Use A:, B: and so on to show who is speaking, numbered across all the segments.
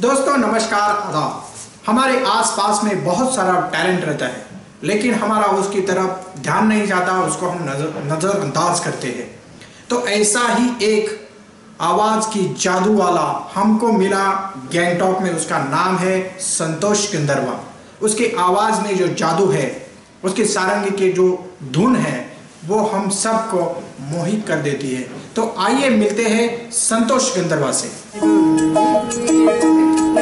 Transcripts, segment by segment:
A: दोस्तों नमस्कार आदाब हमारे आसपास में बहुत सारा टैलेंट रहता है लेकिन हमारा उसकी तरफ ध्यान नहीं जाता उसको हम नज़र नज़रअंदाज करते हैं तो ऐसा ही एक आवाज़ की जादू वाला हमको मिला गैंगटॉक में उसका नाम है संतोष किंदरवा उसकी आवाज़ में जो जादू है उसके सारंग की जो धुन है वो हम सबको मोहित कर देती है तो आइए मिलते हैं संतोष गंदरवा से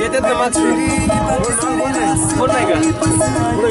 B: Yeter de
C: maç. Buradayım. Buradayım.